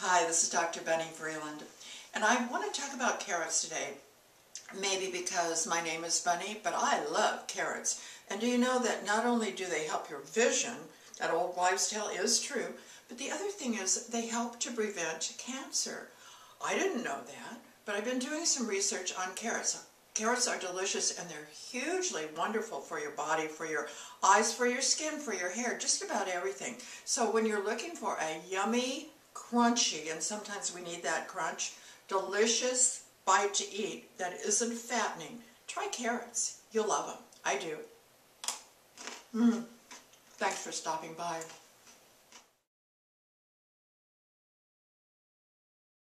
Hi, this is Dr. Bunny Vreeland, and I want to talk about carrots today. Maybe because my name is Bunny, but I love carrots. And do you know that not only do they help your vision, that old wives' tale is true, but the other thing is they help to prevent cancer. I didn't know that, but I've been doing some research on carrots. Carrots are delicious and they're hugely wonderful for your body, for your eyes, for your skin, for your hair, just about everything. So when you're looking for a yummy, crunchy, and sometimes we need that crunch, delicious bite to eat that isn't fattening, try carrots. You'll love them. I do. Mm. Thanks for stopping by.